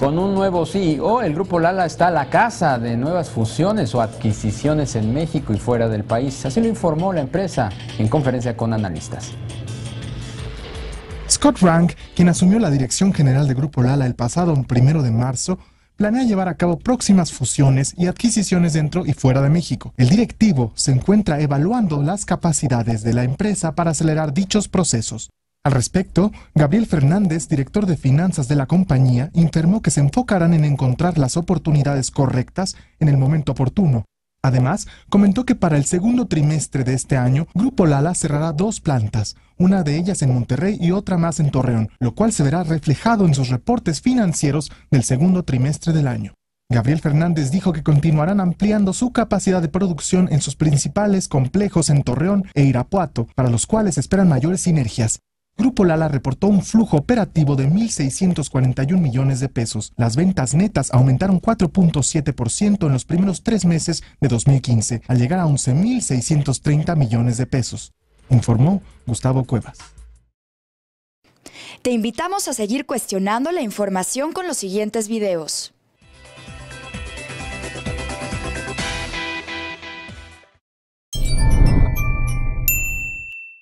Con un nuevo CEO, el Grupo Lala está a la casa de nuevas fusiones o adquisiciones en México y fuera del país. Así lo informó la empresa en conferencia con analistas. Scott Rank, quien asumió la dirección general de Grupo Lala el pasado 1 de marzo, planea llevar a cabo próximas fusiones y adquisiciones dentro y fuera de México. El directivo se encuentra evaluando las capacidades de la empresa para acelerar dichos procesos. Al respecto, Gabriel Fernández, director de finanzas de la compañía, informó que se enfocarán en encontrar las oportunidades correctas en el momento oportuno. Además, comentó que para el segundo trimestre de este año, Grupo Lala cerrará dos plantas, una de ellas en Monterrey y otra más en Torreón, lo cual se verá reflejado en sus reportes financieros del segundo trimestre del año. Gabriel Fernández dijo que continuarán ampliando su capacidad de producción en sus principales complejos en Torreón e Irapuato, para los cuales esperan mayores sinergias. Grupo Lala reportó un flujo operativo de 1.641 millones de pesos. Las ventas netas aumentaron 4.7% en los primeros tres meses de 2015, al llegar a 11.630 millones de pesos, informó Gustavo Cuevas. Te invitamos a seguir cuestionando la información con los siguientes videos.